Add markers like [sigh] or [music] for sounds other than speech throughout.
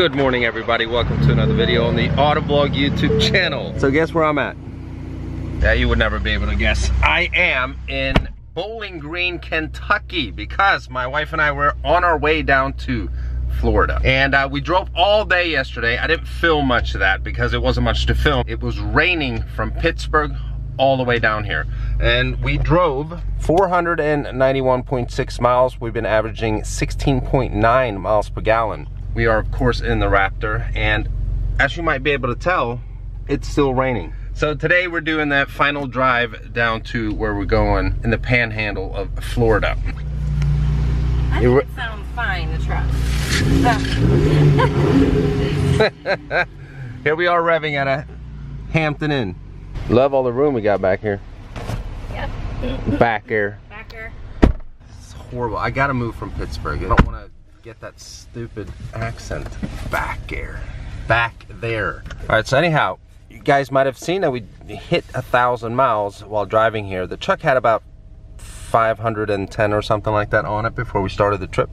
Good morning everybody, welcome to another video on the Autovlog YouTube channel. So guess where I'm at? Yeah, you would never be able to guess. I am in Bowling Green, Kentucky because my wife and I were on our way down to Florida. And uh, we drove all day yesterday. I didn't film much of that because it wasn't much to film. It was raining from Pittsburgh all the way down here. And we drove 491.6 miles. We've been averaging 16.9 miles per gallon. We are of course in the Raptor and as you might be able to tell, it's still raining. So today we're doing that final drive down to where we're going in the panhandle of Florida. I think it sounds fine, the truck. [laughs] here we are revving at a Hampton Inn. Love all the room we got back here. Yep. Back here. Back here. It's horrible. I gotta move from Pittsburgh. I don't wanna get that stupid accent. Back there. Back there. All right, so anyhow, you guys might have seen that we hit a thousand miles while driving here. The truck had about 510 or something like that on it before we started the trip.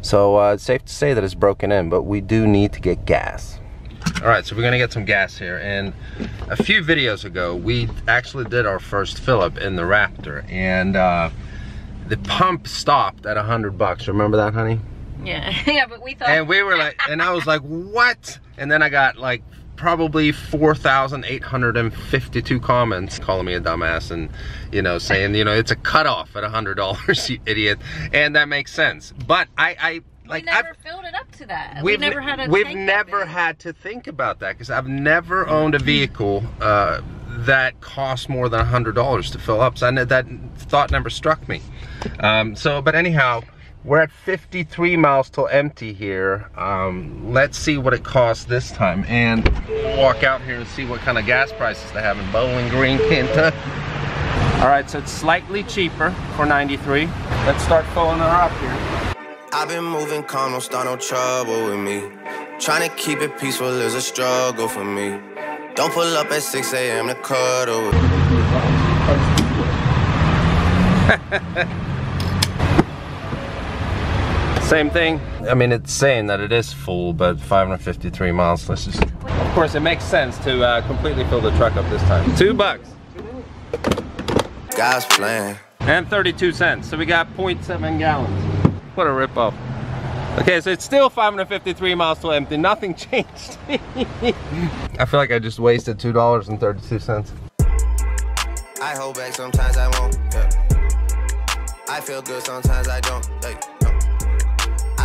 So uh, it's safe to say that it's broken in, but we do need to get gas. All right, so we're gonna get some gas here. And a few videos ago, we actually did our first fill up in the Raptor and uh, the pump stopped at a hundred bucks. Remember that, honey? Yeah, [laughs] yeah, but we thought. And we were like, and I was like, what? And then I got like probably 4,852 comments calling me a dumbass and, you know, saying, you know, it's a cutoff at a $100, [laughs] you idiot. And that makes sense. But I, I like we never I've, never filled it up to that. We've, we've never had a We've never had to think about that because I've never owned a vehicle uh, that cost more than a $100 to fill up. So I, that thought never struck me. Um, so, but anyhow, we're at 53 miles till empty here. Um, let's see what it costs this time. And walk out here and see what kind of gas prices they have in Bowling Green, Kentucky. All right, so it's slightly cheaper for 93. Let's start filling her up here. I've been moving calm, don't start no trouble with me. Trying to keep it peaceful is a struggle for me. Don't pull up at 6 a.m. to cuddle [laughs] Same thing. I mean, it's saying that it is full, but 553 miles. Let's just. Of course, it makes sense to uh, completely fill the truck up this time. Two bucks. God's plan. And 32 cents. So we got 0.7 gallons. What a ripoff. Okay, so it's still 553 miles to empty. Nothing [laughs] changed. I feel like I just wasted $2.32. I hold back sometimes I won't. Yeah. I feel good sometimes I don't.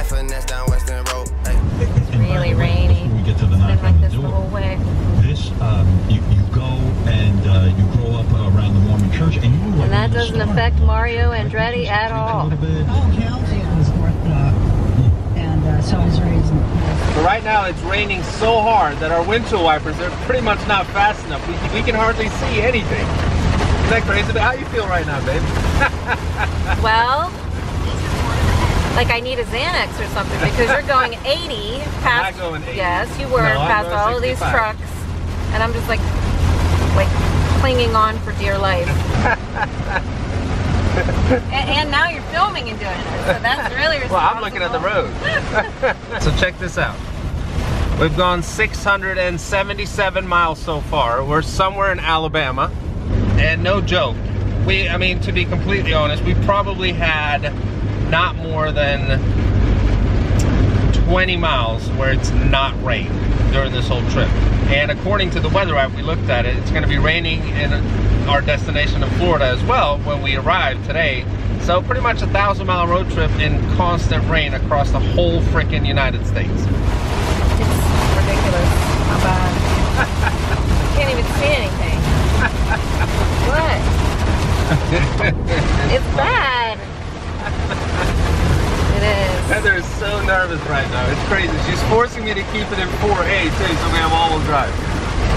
Like, finesse down Western Road. Hey. It's really rainy. We get to the it's like this the whole way. This, um, you, you go and uh, you grow up around the Mormon church, and you like And that doesn't affect Mario Andretti at all. Oh, Kelsey was worth uh, and uh, so is reason. But right now it's raining so hard that our windshield wipers are pretty much not fast enough. We, we can hardly see anything. Isn't that crazy? But how you feel right now, babe? [laughs] well, like I need a Xanax or something because you're going [laughs] 80 past. Going 80. Yes, you were no, past all of these trucks, and I'm just like, like clinging on for dear life. and, and, now you're filming and doing it, so that's really [laughs] Well, I'm looking at the road. [laughs] so check this out. We've gone 677 miles so far. We're somewhere in Alabama, and no joke. We, I mean, to be completely honest, we probably had not more than 20 miles where it's not rained during this whole trip. And according to the weather app, we looked at it, it's going to be raining in our destination of Florida as well when we arrive today. So pretty much a thousand mile road trip in constant rain across the whole freaking United States. It's ridiculous how bad. can't even see anything. what? [laughs] it's bad. It is. Heather is so nervous right now. It's crazy. She's forcing me to keep it in 4A too, so we have all-wheel drive.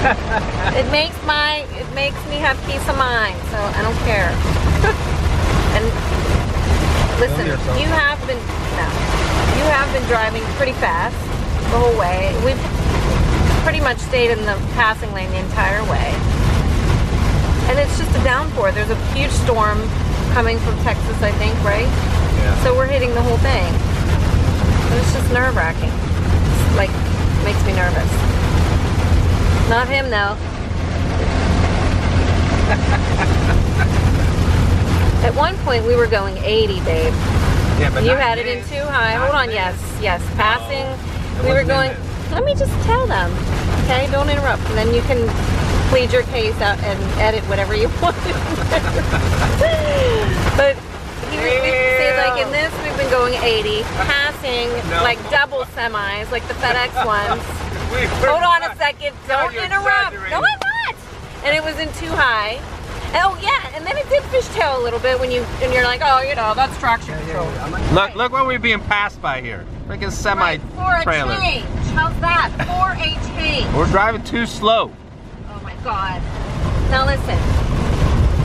[laughs] it makes my it makes me have peace of mind, so I don't care. [laughs] and listen, you have been no, you have been driving pretty fast the whole way. We've pretty much stayed in the passing lane the entire way. And it's just a downpour. There's a huge storm coming from Texas, I think, right? Yeah. So we're hitting the whole thing. It's just nerve wracking. Like makes me nervous. Not him though. [laughs] At one point we were going 80, babe. Yeah, but You had it in too high. Hold on, yes, yes. Passing. it we were going. Let me just tell them. Okay, don't interrupt. And then you can plead your case out and edit whatever you [laughs] want. [laughs] but he, we, see, like in this, we've been going 80, passing No. like double semis, like the FedEx [laughs] ones. We Hold on a second. Don't you're interrupt. No, I'm not. And it wasn't too high. Oh yeah, and then it did fishtail a little bit when you and you're like, oh, you know, that's traction control. Look, look what we're being passed by here. Freaking semi Right, for a trailer. change. How's that? For a change. We're driving too slow. Oh my God. Now listen.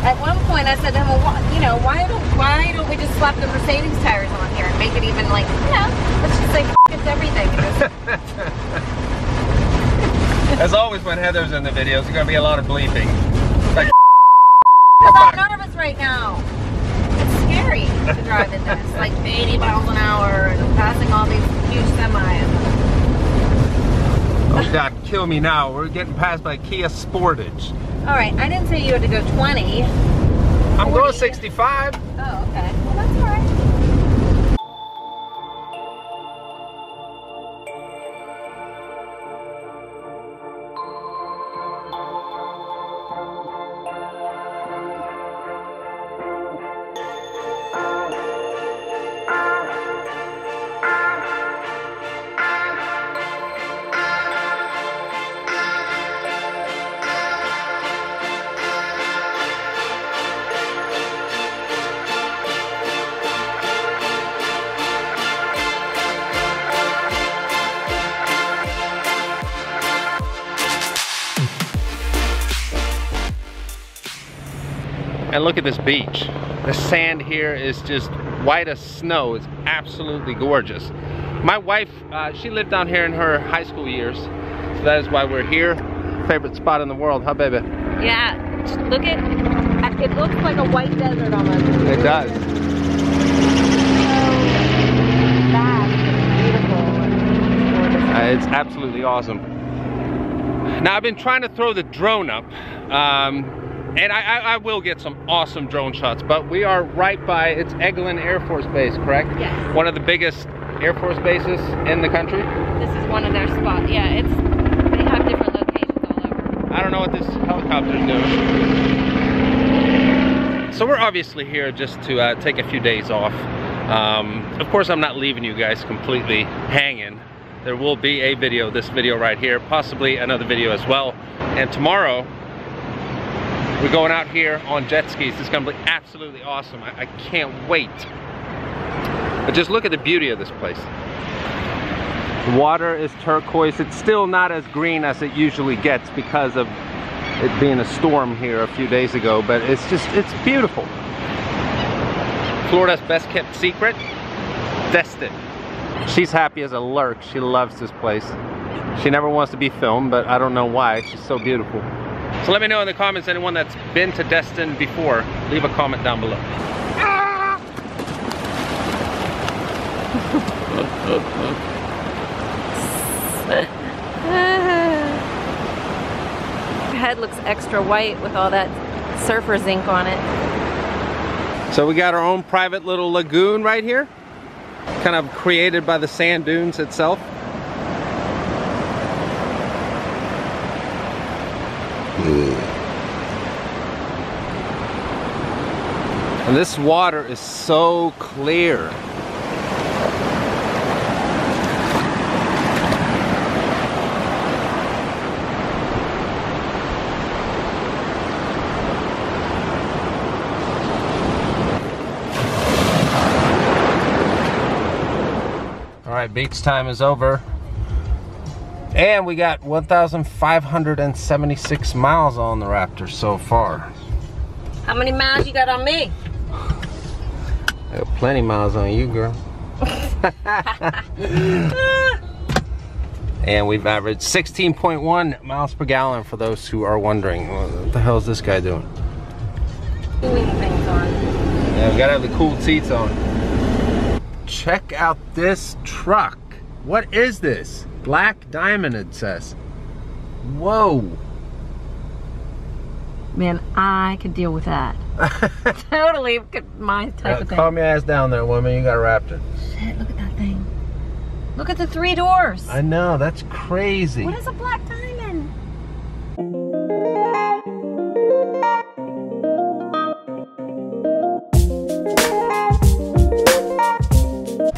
At one point, I said to him, well, why, you know, why don't why don't we just slap the Mercedes tires on here and make it even like, you know, let's just say [laughs] it's everything. [laughs] As always, when Heather's in the videos, there's gonna be a lot of bleeping. Like, [laughs] I'm nervous right now. It's scary to drive in this, like 80 miles an hour and passing all these huge semis. oh God, kill me now. We're getting passed by Kia Sportage. All right, I didn't say you had to go 20. I'm going 65. Oh, okay. Well, that's all right. Look at this beach. The sand here is just white as snow. It's absolutely gorgeous. My wife, uh, she lived down here in her high school years. So that is why we're here. Favorite spot in the world, huh baby? Yeah, look at, it looks like a white desert almost. It does. Uh, it's absolutely awesome. Now I've been trying to throw the drone up, um, and I, I, I will get some awesome drone shots. But we are right by it's Eglin Air Force Base, correct? Yes. One of the biggest Air Force bases in the country. This is one of their spots. Yeah, it's they have different locations all over. I don't know what this helicopter's doing. So we're obviously here just to uh, take a few days off. Um, of course, I'm not leaving you guys completely hanging. There will be a video, this video right here, possibly another video as well. And tomorrow, we're going out here on jet skis. It's gonna be absolutely awesome. I, I can't wait. But just look at the beauty of this place. The water is turquoise. It's still not as green as it usually gets because of it being a storm here a few days ago, but it's just, it's beautiful. Florida's best kept secret, Destin. She's happy as a lurk. She loves this place. She never wants to be filmed, but I don't know why. She's so beautiful. So let me know in the comments, anyone that's been to Destin before, leave a comment down below. Your head looks extra white with all that surfer zinc on it. So we got our own private little lagoon right here, kind of created by the sand dunes itself. And this water is so clear. All right, beach time is over. And we got 1,576 miles on the Raptor so far. How many miles you got on me? I got plenty miles on you, girl. [laughs] and we've averaged 16.1 miles per gallon for those who are wondering, what the hell is this guy doing? Doing things on. Yeah, we gotta have the cooled seats on. Check out this truck. What is this? Black diamond, it says. Whoa. Man, I could deal with that. [laughs] totally my type of thing. calm your ass down there, woman. You got a raptor. Shit, look at that thing. Look at the three doors. I know, that's crazy. What is a black diamond?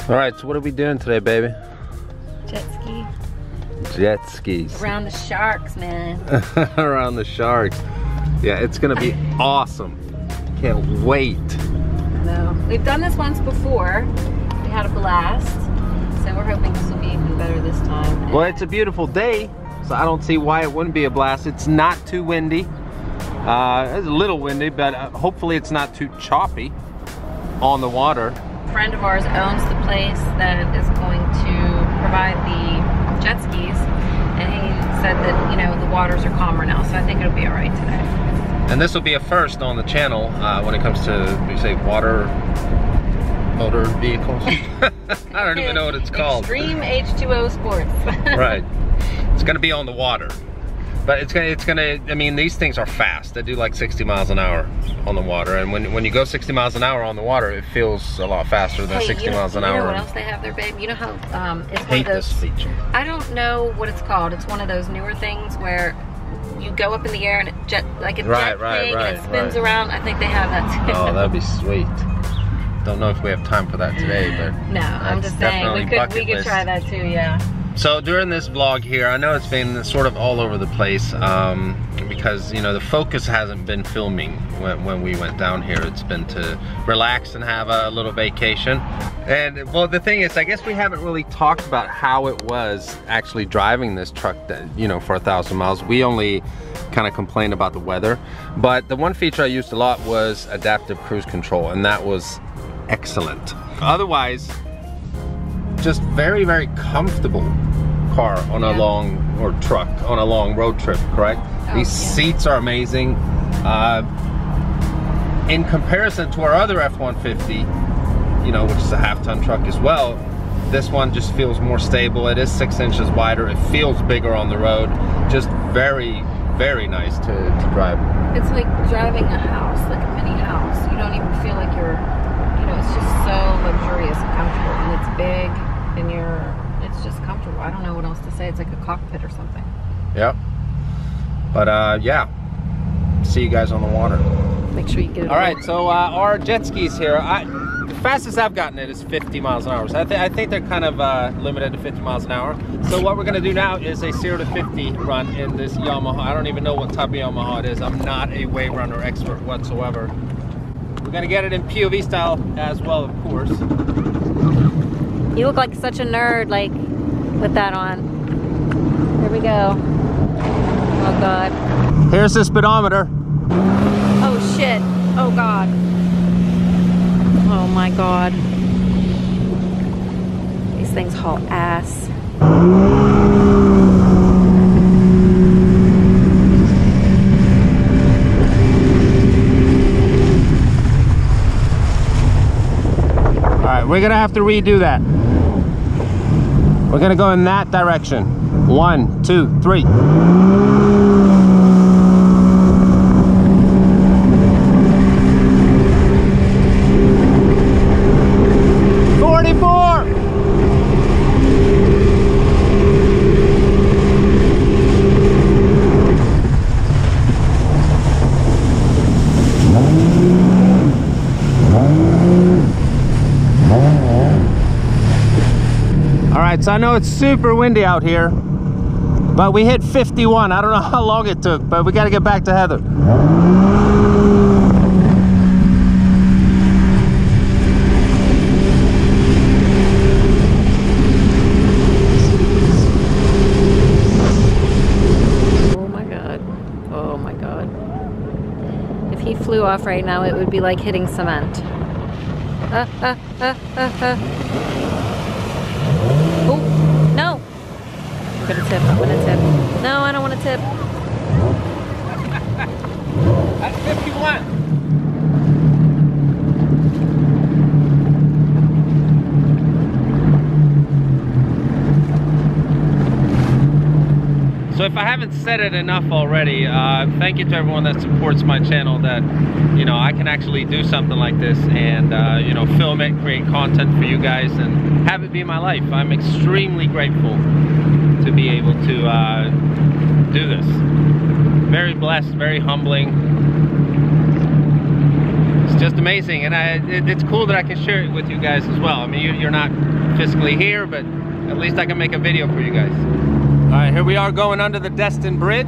All right, so what are we doing today, baby? Jet ski. Jet skis. Around the sharks, man. [laughs] Around the sharks. Yeah, it's gonna be [laughs] awesome. Can't wait. No. We've done this once before. We had a blast. So we're hoping this will be even better this time. Well, it's a beautiful day, so I don't see why it wouldn't be a blast. It's not too windy. Uh, it's a little windy, but uh, hopefully it's not too choppy on the water. A friend of ours owns the place that is going to provide the jet skis. And he said that, you know, the waters are calmer now. So I think it'll be all right today. And this will be a first on the channel uh, when it comes to, you say, water motor vehicles. [laughs] I don't even know what it's called. Xtreme H2O Sports. [laughs] right. It's gonna be on the water. But it's gonna, it's gonna, I mean, these things are fast. They do like 60 miles an hour on the water. And when, when you go 60 miles an hour on the water, it feels a lot faster than Hey, 60 you know, miles an you know hour. what else they have there, babe? You know how um, it's I one of those. this feature. I don't know what it's called. It's one of those newer things where you go up in the air and it jet like a Right, jet right, thing and it spins right. around. I think they have that too. Oh, that'd be sweet. Don't know if we have time for that today, but no, I'm just saying we could we could list. try that too. Yeah. So during this vlog here, I know it's been sort of all over the place um, because you know the focus hasn't been filming when, when we went down here. It's been to relax and have a little vacation. And well, the thing is, I guess we haven't really talked about how it was actually driving this truck, that, you know, for a thousand miles. We only kind of complained about the weather, but the one feature I used a lot was adaptive cruise control, and that was excellent. Otherwise, just very very comfortable car on a long or truck on a long road trip correct? Oh, these yeah. seats are amazing. Uh, in comparison to our other f-150 you know which is a half ton truck as well this one just feels more stable. It is six inches wider. It feels bigger on the road. Just very very nice to, to drive. It's like driving a house, like a mini house. You don't even feel like you're, you know, it's just so luxurious and comfortable, and it's big, and you're, it's just comfortable. I don't know what else to say. It's like a cockpit or something. yep but uh yeah see you guys on the water Make sure you get it. All right, so uh, our jet skis here, I, the fastest I've gotten it is 50 miles an hour. So I, th I think they're kind of uh, limited to 50 miles an hour. So what we're gonna do now is a 0 to 50 run in this Yamaha. I don't even know what type of Yamaha it is. I'm not a wave runner expert whatsoever. We're gonna get it in POV style as well, of course. You look like such a nerd, like with that on. Here we go. Oh God. Here's the speedometer. Oh shit. Oh God. Oh my God. These things haul ass. All right, we're gonna have to redo that. We're gonna go in that direction. One, two, three. It's super windy out here, but we hit 51. I don't know [laughs] how long it took, but we got to get back to Heather. Oh my God. Oh my God. If he flew off right now, it would be like hitting cement. Uh, uh, uh, no. I'm gonna tip, I'm gonna tip. No, I don't wanna tip. At 51. So if I haven't said it enough already, uh, thank you to everyone that supports my channel that, you know, I can actually do something like this and, uh, you know, film it, create content for you guys and have it be my life. I'm extremely grateful to be able to uh, do this. Very blessed, very humbling. It's just amazing and I, it, it's cool that I can share it with you guys as well. I mean, you, you're not physically here, but at least I can make a video for you guys. All right, here we are going under the Destin Bridge.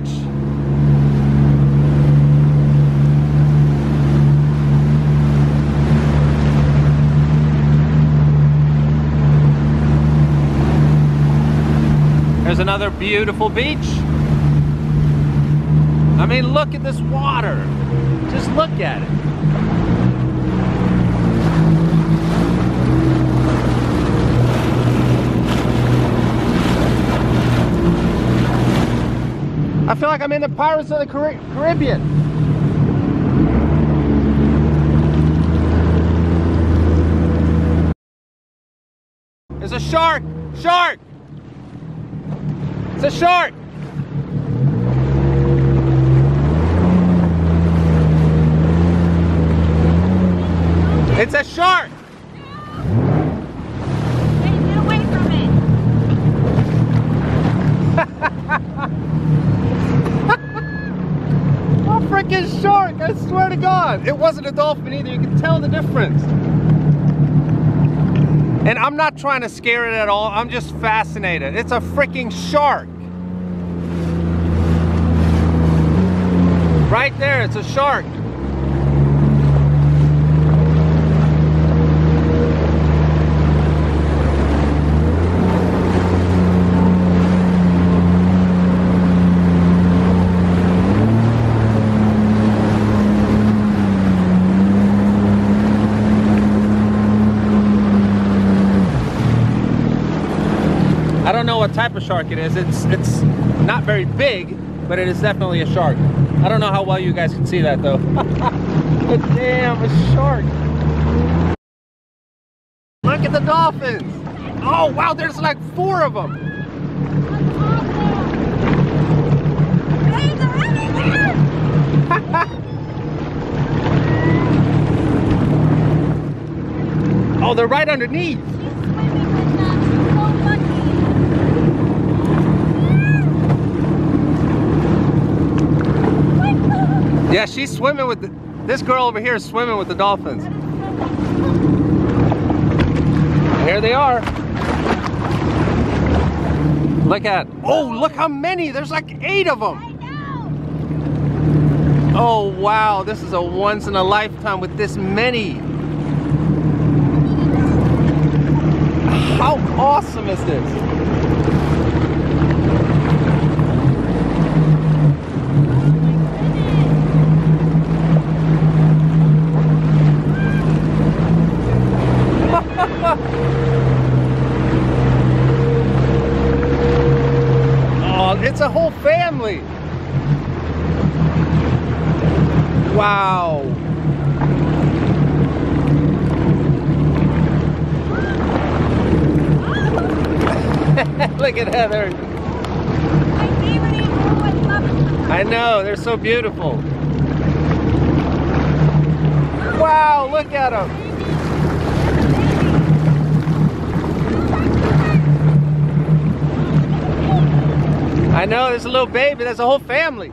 There's another beautiful beach. I mean, look at this water. Just look at it. I feel like I'm in the Pirates of the Car Caribbean. There's a shark! Shark! It's a shark! It's a shark! Hey, get away from it. A freaking shark! I swear to God! It wasn't a dolphin either. You can tell the difference. And I'm not trying to scare it at all. I'm just fascinated. It's a freaking shark. Right there, it's a shark. I don't know what type of shark it is. It's it's not very big, but it is definitely a shark. I don't know how well you guys can see that though. [laughs] but damn, a shark. Look at the dolphins. Oh wow, there's like four of them. [laughs] Oh, they're right underneath. Yeah, she's swimming with the, this girl over here is swimming with the dolphins. Here they are. Look at, oh, look how many. There's like eight of them. Oh, wow. This is a once in a lifetime with this many. How awesome is this? It's a whole family. Wow. [laughs] Look at Heather. I know, they're so beautiful. Wow, look at them. I know, there's a little baby, there's a whole family.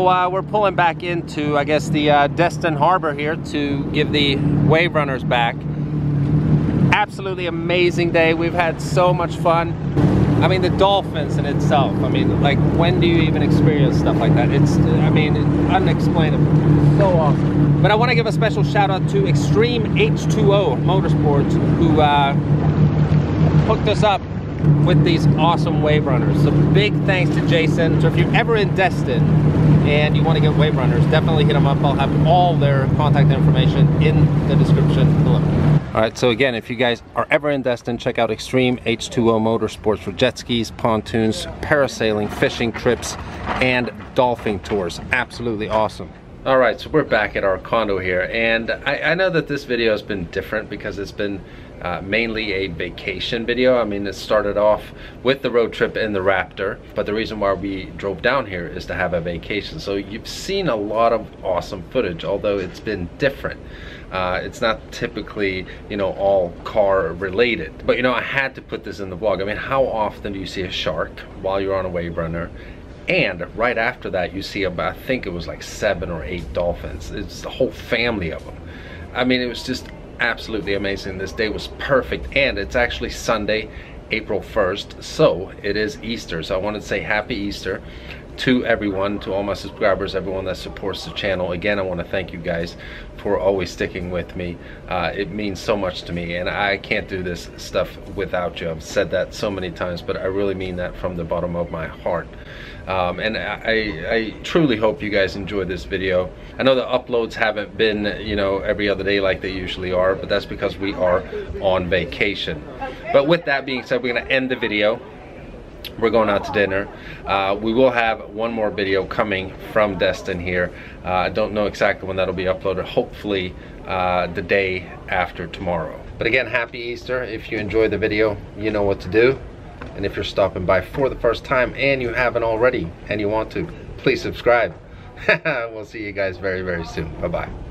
So uh, we're pulling back into, I guess, the uh, Destin Harbor here to give the wave runners back. Absolutely amazing day. We've had so much fun. I mean, the dolphins in itself. I mean, like, when do you even experience stuff like that? It's, I mean, unexplainable. So awesome. But I want to give a special shout out to Xtreme H2O Motorsports, who uh, hooked us up with these awesome wave runners. So big thanks to Jason. So if you're ever in Destin and you want to get wave runners, definitely hit them up. I'll have all their contact information in the description below. All right, so again, if you guys are ever in Destin, check out Xtreme H2O Motorsports for jet skis, pontoons, parasailing, fishing trips, and dolphin tours. Absolutely awesome. All right, so we're back at our condo here, and I, I know that this video has been different because it's been uh, mainly a vacation video. I mean, it started off with the road trip in the Raptor, but the reason why we drove down here is to have a vacation. So you've seen a lot of awesome footage, although it's been different. Uh, it's not typically, you know, all car related. But, you know, I had to put this in the vlog. I mean, how often do you see a shark while you're on a wave runner? And right after that, you see about, I think it was like seven or eight dolphins. It's the whole family of them. I mean, it was just absolutely amazing. This day was perfect. And it's actually Sunday, April 1st. So it is Easter. So I wanted to say happy Easter to everyone, to all my subscribers, everyone that supports the channel. Again, I want to thank you guys for always sticking with me. Uh, it means so much to me, and I can't do this stuff without you. I've said that so many times, but I really mean that from the bottom of my heart. Um, and I, I, truly hope you guys enjoyed this video. I know the uploads haven't been, you know, every other day like they usually are, but that's because we are on vacation. But with that being said, we're gonna end the video we're going out to dinner. Uh, we will have one more video coming from Destin here. Uh, I don't know exactly when that'll be uploaded. Hopefully uh, the day after tomorrow. But again, happy Easter. If you enjoyed the video, you know what to do. And if you're stopping by for the first time and you haven't already and you want to, please subscribe. [laughs] we'll see you guys very, very soon. Bye-bye.